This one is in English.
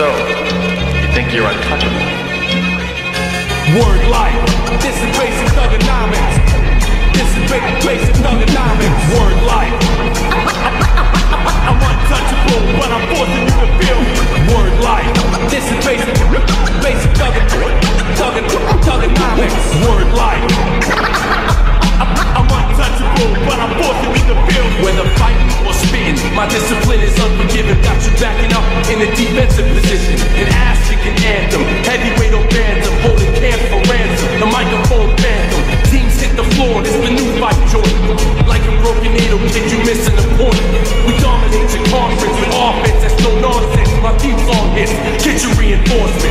you're untouchable. Word life. This is basic thuganomics. This is basic, thuganomics. Word life. I'm untouchable, but I'm forcing you to feel me. Word life. This is basic, basic thuganomics. Word life. Defensive position. An kicking anthem. Heavyweight or bantam, holding camp for ransom. The microphone phantom. Teams hit the floor, it's the new fight Jordan. Like a broken needle, kid, you missing the point. We dominate your conference with offense that's no nonsense. My theme song hits, get your reinforcements.